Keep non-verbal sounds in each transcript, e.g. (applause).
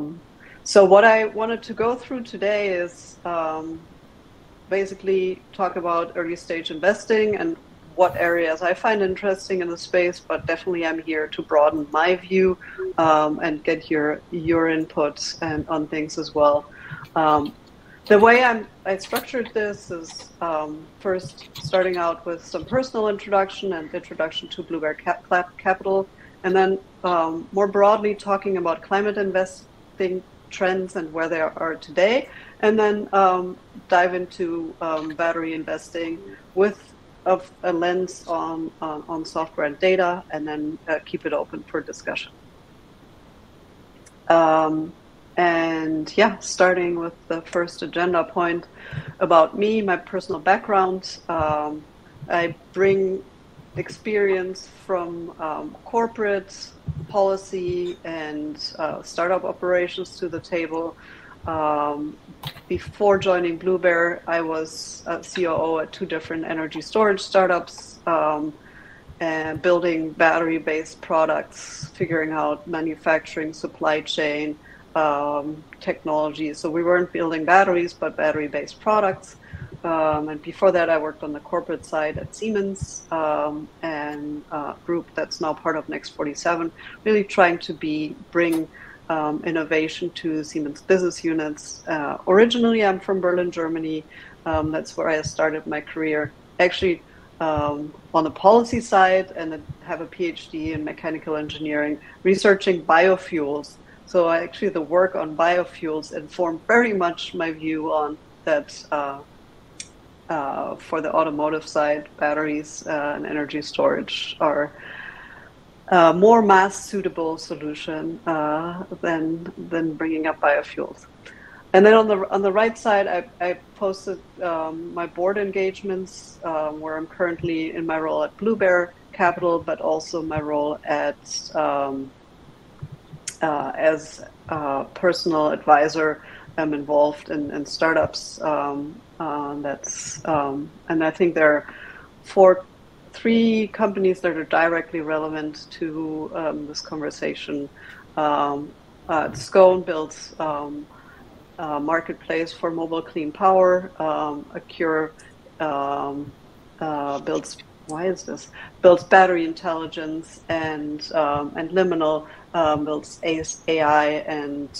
Um, so what I wanted to go through today is um, basically talk about early stage investing and what areas I find interesting in the space, but definitely I'm here to broaden my view um, and get your your input and on things as well. Um, the way I'm, I structured this is um, first starting out with some personal introduction and introduction to Blue Bear Cap- Capital, and then um, more broadly talking about climate trends and where they are today, and then um, dive into um, battery investing with of a lens on, on, on software and data, and then uh, keep it open for discussion. Um, and yeah, starting with the first agenda point about me, my personal background. Um, I bring experience from um, corporate policy and uh, startup operations to the table. Um, before joining Blue Bear, I was a COO at two different energy storage startups, um, and building battery-based products, figuring out manufacturing, supply chain, um, technology. So we weren't building batteries, but battery-based products. Um, and before that, I worked on the corporate side at Siemens um, and a group that's now part of Next 47, really trying to be bring um, innovation to Siemens business units. Uh, originally, I'm from Berlin, Germany. Um, that's where I started my career. Actually, um, on the policy side, and have a PhD in mechanical engineering, researching biofuels. So actually, the work on biofuels informed very much my view on that. Uh, uh, for the automotive side, batteries uh, and energy storage are a more mass suitable solution uh, than than bringing up biofuels. And then on the on the right side, I, I posted um, my board engagements, um, where I'm currently in my role at Blue Bear Capital, but also my role at um, uh, as personal advisor. I'm involved in, in startups um, uh, that's um, and I think there are four, three companies that are directly relevant to um, this conversation. Um, uh, Skoon builds um, a marketplace for mobile clean power. Um, Accure um, uh, builds why is this builds battery intelligence and and Liminal builds AI and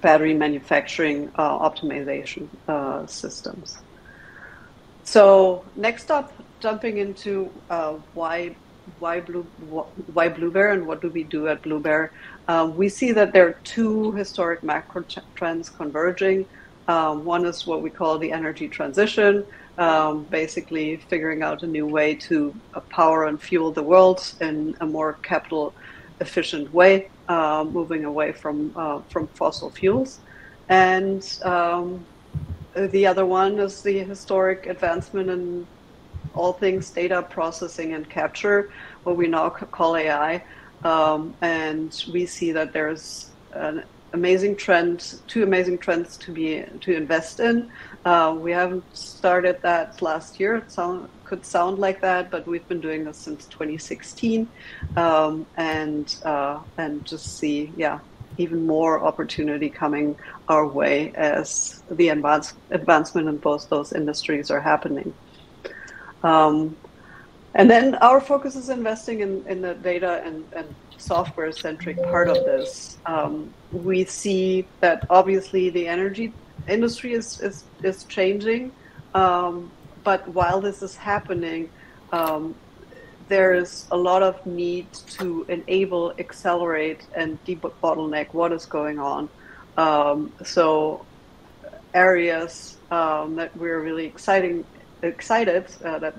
battery manufacturing uh, optimization uh, systems. So next up, jumping into uh, why why blue why Blue Bear and what do we do at Blue Bear? Um, we see that there are two historic macro trends converging. Um, one is what we call the energy transition, um, basically figuring out a new way to uh, power and fuel the world in a more capital efficient way uh, moving away from uh, from fossil fuels, and um, the other one is the historic advancement in all things data processing and capture, what we now call AI. Um, and we see that there's an amazing trend, two amazing trends to be to invest in. Uh, we haven't started that last year. It sound, could sound like that, but we've been doing this since 2016, um, and uh, and just see, yeah, even more opportunity coming our way as the advance, advancement in both those industries are happening. Um, and then our focus is investing in, in the data and, and software centric part of this. Um, we see that obviously the energy industry is is, is changing, um, but while this is happening, um, there is a lot of need to enable, accelerate, and debottleneck what is going on. Um, so areas um, that we're really exciting excited uh, that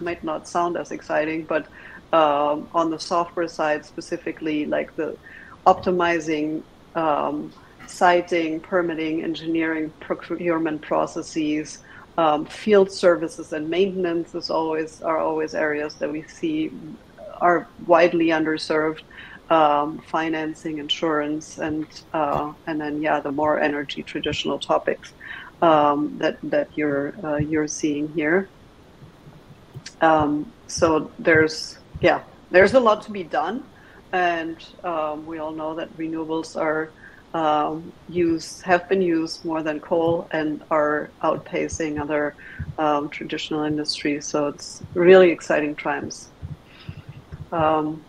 might not sound as exciting, but um, on the software side specifically, like the optimizing um, siting, permitting, engineering, procurement processes, um, field services and maintenance is always are always areas that we see are widely underserved. Um, financing, insurance, and uh, and then yeah, the more energy traditional topics um, that that you're uh, you're seeing here. Um, so there's yeah, there's a lot to be done. and um, we all know that renewables are um, used have been used more than coal and are outpacing other um, traditional industries. So it's really exciting times. Um,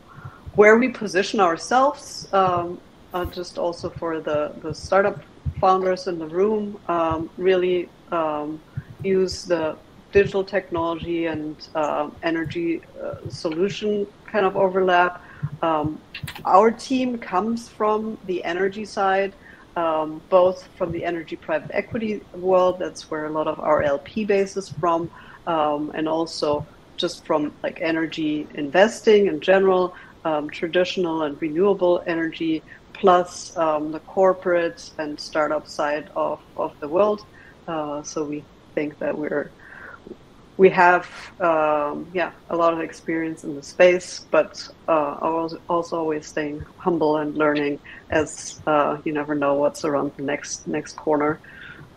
where we position ourselves, um, uh, just also for the, the startup founders in the room, um, really um, use the digital technology and uh, energy uh, solution kind of overlap um, our team comes from the energy side, um, both from the energy private equity world, that's where a lot of our LP base is from, um, and also just from like energy investing in general, um, traditional and renewable energy, plus um, the corporate and startup side of, of the world. Uh, so we think that we're we have um, yeah a lot of experience in the space, but uh, also always staying humble and learning as uh, you never know what's around the next next corner.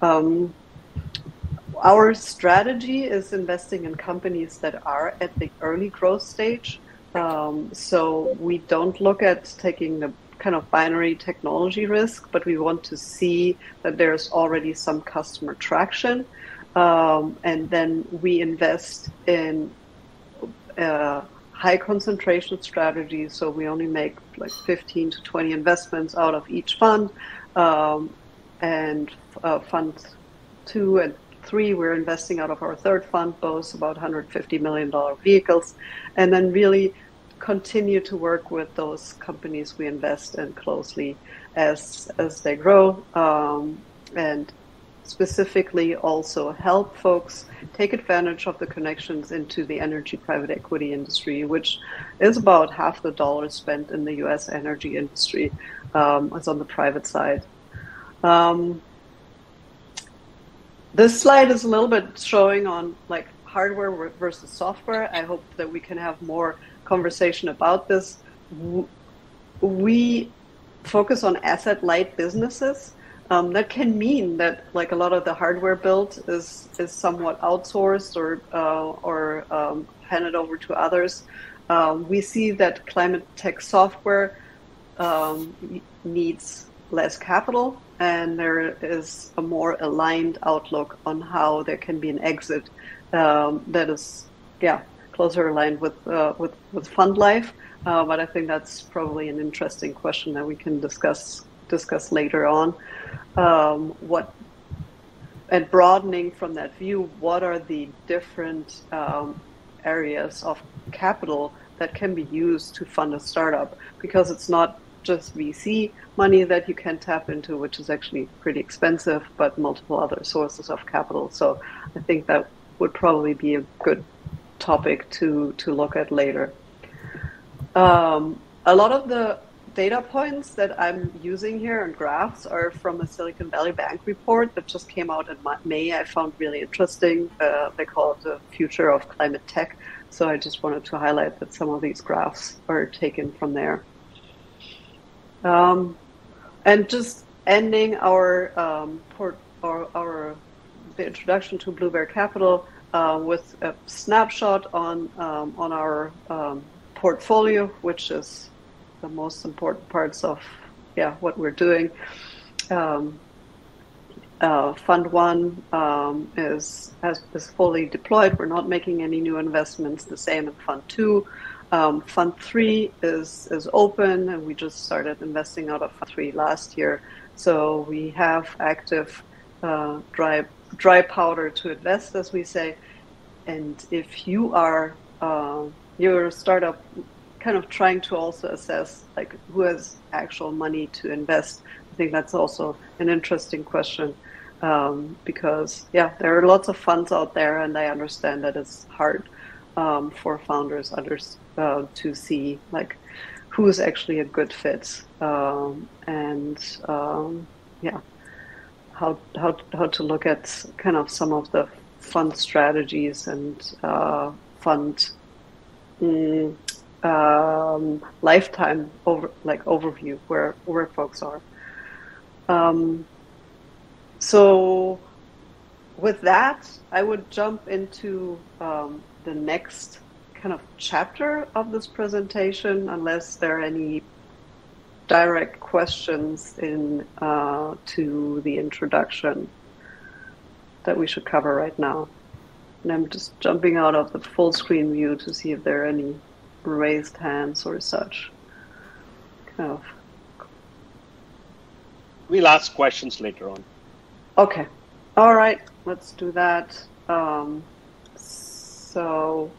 Um, our strategy is investing in companies that are at the early growth stage. Um, so we don't look at taking the kind of binary technology risk, but we want to see that there's already some customer traction um, and then we invest in uh, high concentration strategies. So we only make like 15 to 20 investments out of each fund. Um, and uh, fund two and three, we're investing out of our third fund, both about $150 million vehicles. And then really continue to work with those companies we invest in closely as, as they grow. Um, and specifically also help folks take advantage of the connections into the energy private equity industry, which is about half the dollars spent in the U.S. energy industry um, on the private side. Um, this slide is a little bit showing on like hardware versus software. I hope that we can have more conversation about this. We focus on asset light businesses um, that can mean that like a lot of the hardware built is is somewhat outsourced or uh, or um, handed over to others. Um, we see that climate tech software um, needs less capital, and there is a more aligned outlook on how there can be an exit um, that is, yeah, closer aligned with uh, with with fund life. Uh, but I think that's probably an interesting question that we can discuss discuss later on um, what and broadening from that view, what are the different um, areas of capital that can be used to fund a startup? Because it's not just VC money that you can tap into, which is actually pretty expensive, but multiple other sources of capital. So I think that would probably be a good topic to to look at later. Um, a lot of the data points that I'm using here and graphs are from a Silicon Valley Bank report that just came out in May. I found really interesting. Uh, they call it the future of climate tech. So I just wanted to highlight that some of these graphs are taken from there. Um, and just ending our um, port, our, our, the introduction to Blue Bear Capital uh, with a snapshot on um, on our um, portfolio, which is the most important parts of yeah what we're doing. Um, uh, Fund One um, is has, is fully deployed. We're not making any new investments. The same in Fund Two. Um, Fund Three is is open, and we just started investing out of Fund Three last year. So we have active uh, dry dry powder to invest, as we say. And if you are uh, your startup kind of trying to also assess like who has actual money to invest. I think that's also an interesting question um, because yeah, there are lots of funds out there, and I understand that it's hard um, for founders others uh, to see like who is actually a good fit um, and um, yeah how how how to look at kind of some of the fund strategies and uh, fund mm, um, lifetime over like overview where where folks are. Um, so with that, I would jump into um, the next kind of chapter of this presentation, unless there are any direct questions in uh, to the introduction that we should cover right now. And I'm just jumping out of the full screen view to see if there are any raised hands or such. Kind of. We'll ask questions later on. Okay. All right. Let's do that. Um, so,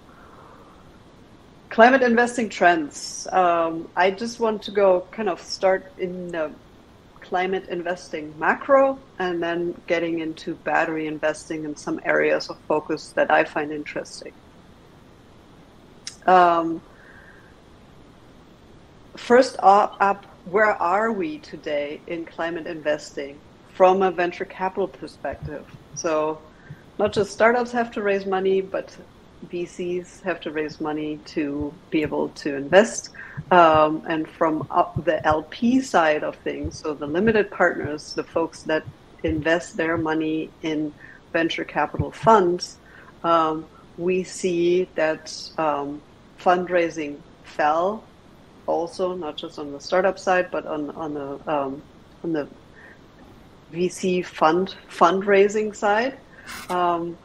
climate investing trends. Um, I just want to go kind of start in the climate investing macro and then getting into battery investing in some areas of focus that I find interesting. Um, first up, where are we today in climate investing from a venture capital perspective? So, not just startups have to raise money, but VCs have to raise money to be able to invest. Um, and from the LP side of things, so the limited partners, the folks that invest their money in venture capital funds, um, we see that um, fundraising fell also, not just on the startup side, but on, on the um, on the VC fund fundraising side. Um,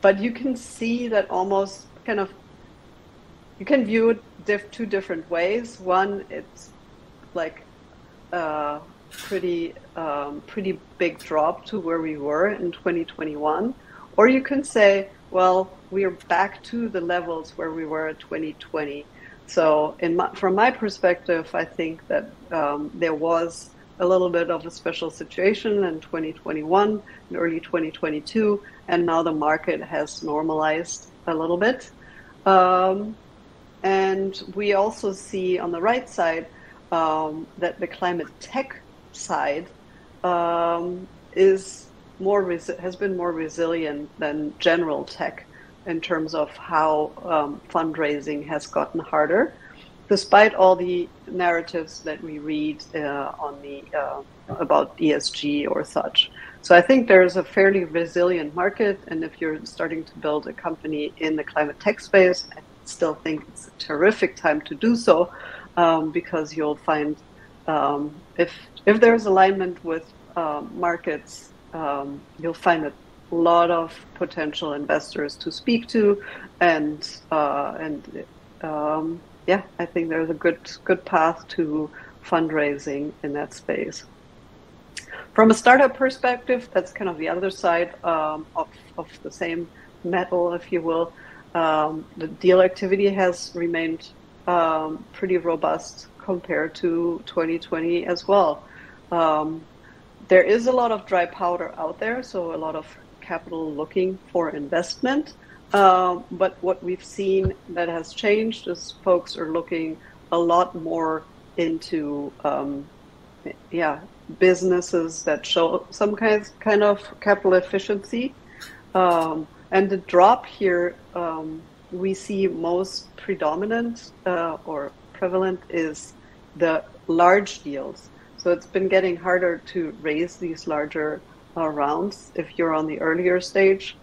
but you can see that almost kind of you can view it diff- two different ways. One, it's like a pretty um, pretty big drop to where we were in 2021, or you can say, well, we are back to the levels where we were in 2020. So, my, from my perspective, I think that um, there was a little bit of a special situation in 2021 and early 2022, and now the market has normalized a little bit. Um, and we also see on the right side um, that the climate tech side um, is more has been more resilient than general tech in terms of how um, fundraising has gotten harder despite all the narratives that we read uh, on the uh, about ESG or such. So I think there's a fairly resilient market, and if you're starting to build a company in the climate tech space, I still think it's a terrific time to do so, um, because you'll find um, if if there's alignment with uh, markets, um, you'll find a lot of potential investors to speak to, and uh, and um, yeah, I think there's a good good path to fundraising in that space. From a startup perspective, that's kind of the other side um, of, of the same metal, if you will. Um, the deal activity has remained um, pretty robust compared to 2020 as well. Um, there is a lot of dry powder out there, so a lot of capital looking for investment. Um, but what we've seen that has changed is folks are looking a lot more into, um, yeah, businesses that show some kind kind of capital efficiency. Um, and the drop here um, we see most predominant uh, or prevalent is the large deals. So it's been getting harder to raise these larger uh, rounds if you're on the earlier stage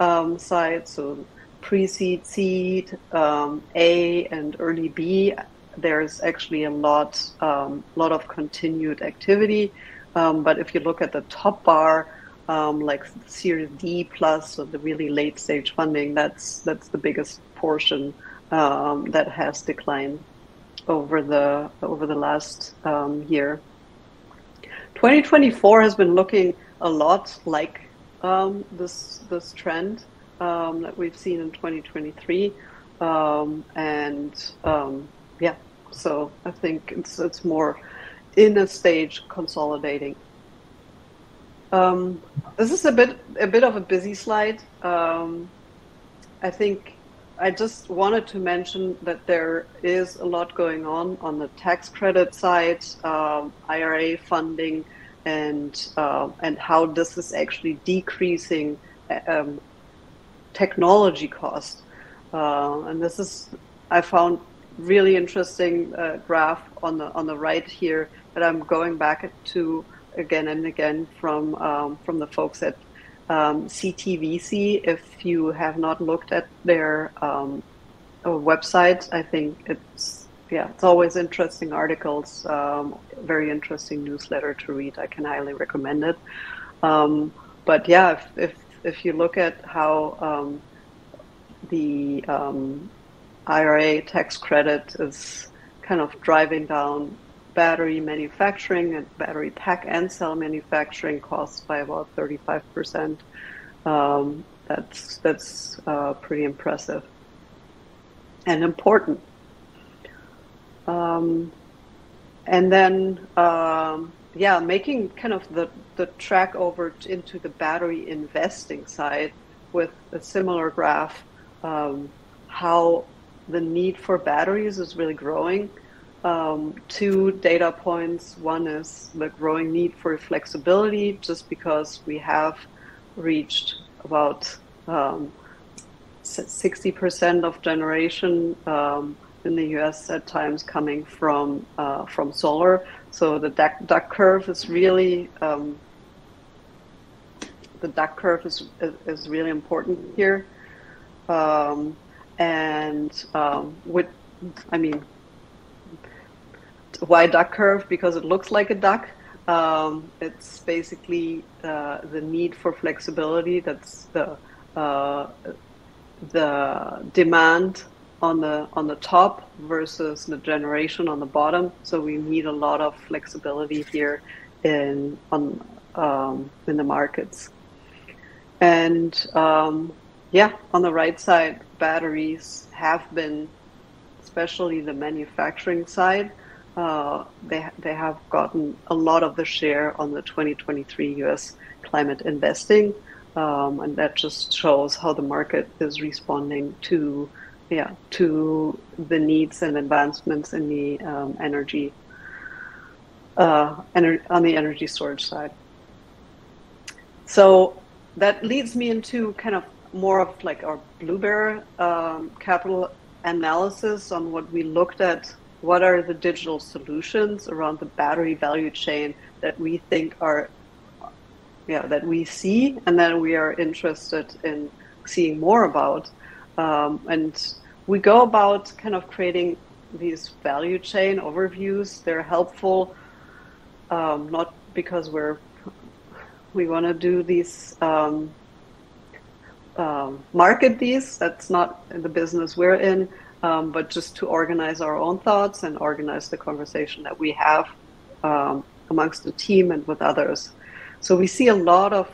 um, side, so pre-seed, seed, um, A, and early B, there's actually a lot, um, lot of continued activity. Um, but if you look at the top bar, um, like Series D plus, so the really late stage funding, that's that's the biggest portion um, that has declined over the over the last year. 2024 has been looking a lot like um, this this trend um, that we've seen in 2023, um, and um, yeah, so I think it's it's more in a stage consolidating. Um, this is a bit a bit of a busy slide. Um, I think I just wanted to mention that there is a lot going on on the tax credit side, IRA funding and uh, and how this is actually decreasing um, technology cost. Uh, and this is I found really interesting uh, graph on the on the right here that I'm going back to again and again from um, from the folks at um, CTVC. If you have not looked at their um, website. I think it's yeah, it's always interesting articles, um, very interesting newsletter to read. I can highly recommend it. Um, but yeah, if, if, if you look at how um, the um, IRA tax credit is kind of driving down battery manufacturing and battery pack and cell manufacturing costs by about 35 percent. Um, that's that's uh, pretty impressive and important. Um, and then, um, yeah, making kind of the, the track over into the battery investing side with a similar graph, um, how the need for batteries is really growing. Um, two data points. One is the growing need for flexibility, just because we have reached about um, 60% of generation um, in the US at times coming from uh, from solar. So the duck, duck curve is really um, the duck curve is, is, really important here. Um, and um, with, I mean, why duck curve? Because it looks like a duck. Um, it's basically uh, the need for flexibility. That's the uh, the demand on the on the top versus the generation on the bottom. So we need a lot of flexibility here in on um, in the markets. And um, yeah, on the right side, batteries have been, especially the manufacturing side, uh, they they have gotten a lot of the share on the 2023 U.S. climate investing, um, and that just shows how the market is responding to yeah to the needs and advancements in the um, energy uh, ener- on the energy storage side. So that leads me into kind of more of like our Bluebear um, capital analysis on what we looked at. What are the digital solutions around the battery value chain that we think are, yeah, that we see and that we are interested in seeing more about. Um, and we go about kind of creating these value chain overviews. They're helpful, um, not because we're we want to do these um, um, market these. That's not the business we're in, um, but just to organize our own thoughts and organize the conversation that we have um, amongst the team and with others. So we see a lot of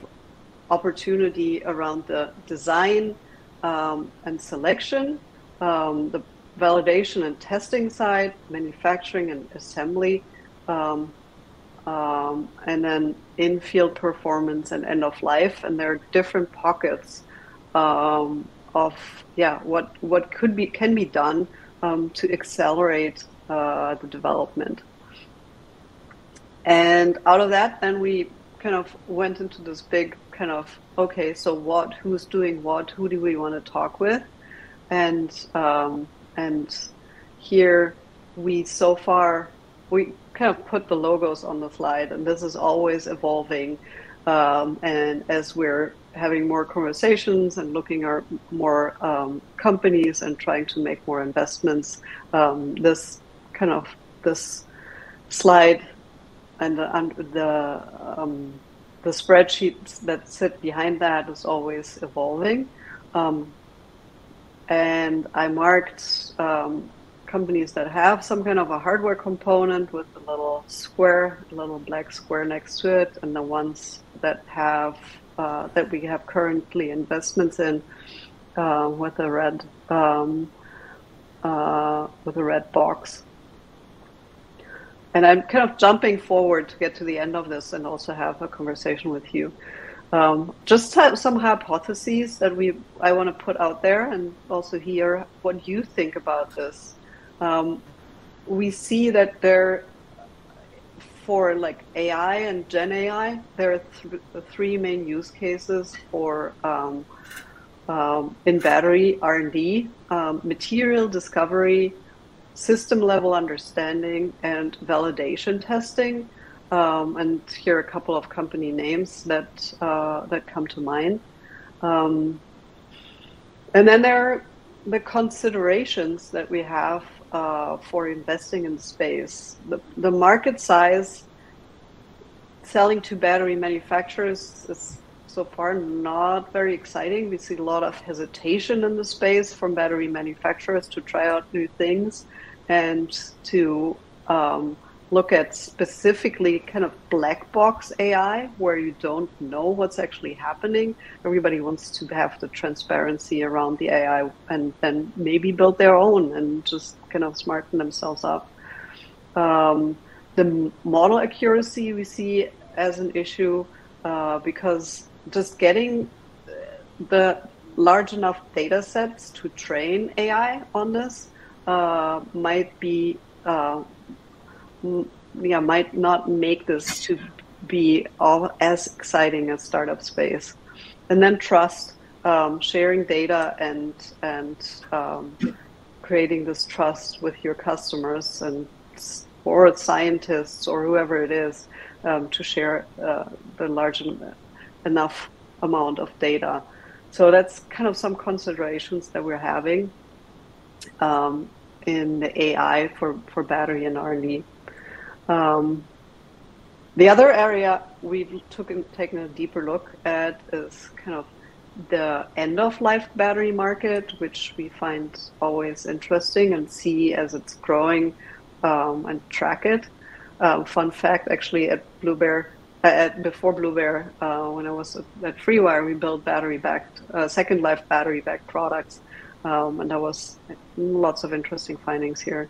opportunity around the design um, and selection um, the validation and testing side, manufacturing and assembly, um, um, and then in-field performance and end of life. And there are different pockets um, of yeah what what could be can be done um, to accelerate uh, the development. And out of that, then we kind of went into this big kind of okay, so what, who's doing what, who do we want to talk with? And um, and here we so far we kind of put the logos on the slide, and this is always evolving. Um, and as we're having more conversations and looking at more um, companies and trying to make more investments, um, this kind of this slide and the, and the um, the spreadsheets that sit behind that is always evolving. Um, and I marked um, companies that have some kind of a hardware component with a little square, a little black square next to it, and the ones that have uh, that we have currently investments in uh, with a red um, uh, with a red box. And I'm kind of jumping forward to get to the end of this and also have a conversation with you. Um, just some hypotheses that we I want to put out there, and also hear what you think about this. Um, we see that there, for like AI and Gen AI, there are th- three main use cases for um, um in battery R and D: um, material discovery, system level understanding, and validation testing. Um, and here are a couple of company names that uh, that come to mind. Um, and then there are the considerations that we have uh, for investing in space, the, the market size selling to battery manufacturers is so far not very exciting. We see a lot of hesitation in the space from battery manufacturers to try out new things and to um, look at specifically kind of black box AI where you don't know what's actually happening. Everybody wants to have the transparency around the AI and then maybe build their own and just kind of smarten themselves up. Um, the model accuracy we see as an issue uh, because just getting the large enough data sets to train AI on this uh, might be uh, yeah might not make this to be all as exciting as startup space and then trust um, sharing data and and um, creating this trust with your customers and or scientists or whoever it is um, to share uh, the large enough amount of data so that's kind of some considerations that we're having um, in the AI for, for battery and R&D. Um, the other area we've took, taken a deeper look at is kind of the end of life battery market, which we find always interesting and see as it's growing um, and track it. Um, fun fact, actually, at BlueBear, uh, at, before BlueBear, uh, when I was at FreeWire, we built battery backed, uh, second life battery backed products. Um, and there was lots of interesting findings here.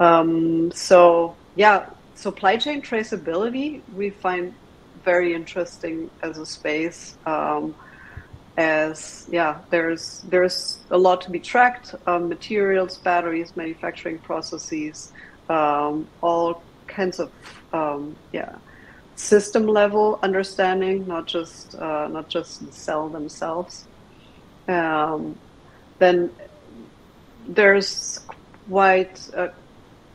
Um, so yeah, supply chain traceability we find very interesting as a space. Um, as yeah, there's there's a lot to be tracked: um, materials, batteries, manufacturing processes, um, all kinds of um, yeah system level understanding, not just uh, not just the cell themselves. Um, then there's quite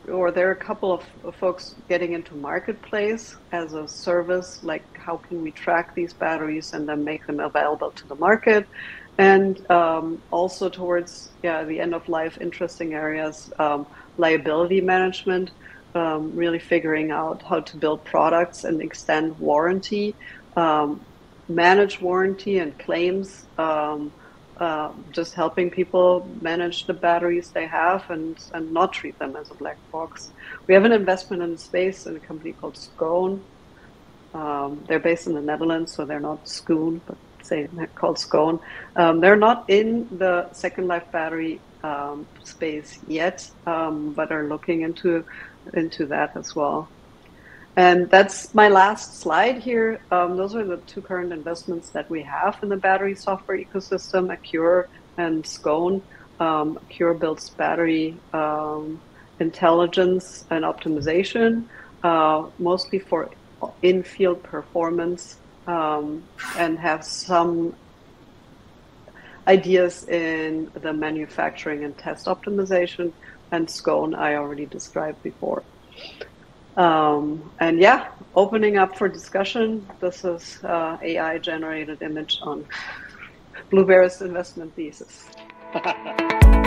or there are a couple of folks getting into marketplace as a service like how can we track these batteries and then make them available to the market? And um, also towards yeah the end of life interesting areas um, liability management um, really figuring out how to build products and extend warranty um, manage warranty and claims um, just helping people manage the batteries they have and, and not treat them as a black box. We have an investment in space in a company called Skoon. Um, they're based in the Netherlands, so they're not Skoon, but say called Skoon. Um, they're not in the second life battery um, space yet, um, but are looking into into that as well. And that's my last slide here. Um, those are the two current investments that we have in the battery software ecosystem, Accure and Skoon. Um, Accure builds battery um, intelligence and optimization, uh, mostly for in-field performance, um, and have some ideas in the manufacturing and test optimization. And Skoon, I already described before. Um, and yeah, opening up for discussion. This is uh, AI generated image on BlueBear's investment thesis. (laughs)